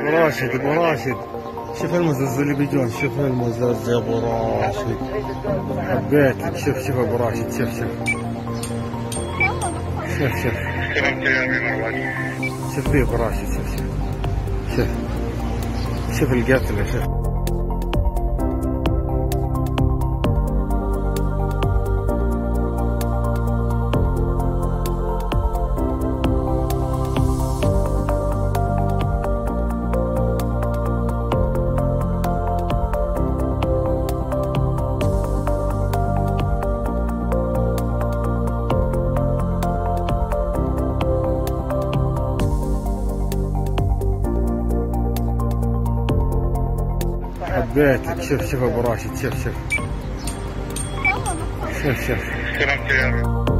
ابو راشد ابو راشد. شوف المزز اللي بيجون شوف المزز يا ابو راشد. حبيتك. شوف شوف ابو راشد شوف شوف. شوف شوف. شوف ذي ابو راشد شوف شوف. شوف. شوف القتلة شوف. حبيتك شوف شوف ابو راشد شوف شوف شوف شوف